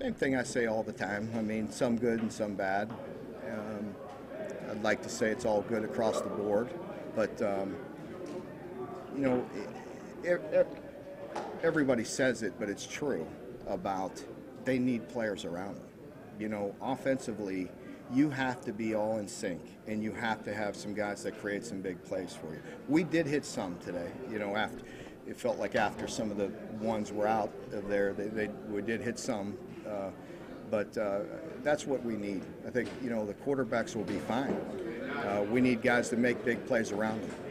Same thing I say all the time. I mean, some good and some bad. Um, I'd like to say it's all good across the board, but um, you know, e- e- everybody says it, but it's true about they need players around them. You know, offensively, you have to be all in sync, and you have to have some guys that create some big plays for you. We did hit some today. You know, after it felt like after some of the ones were out of there, they, they we did hit some. Uh, but uh, that's what we need. I think you know the quarterbacks will be fine. Uh, we need guys to make big plays around them.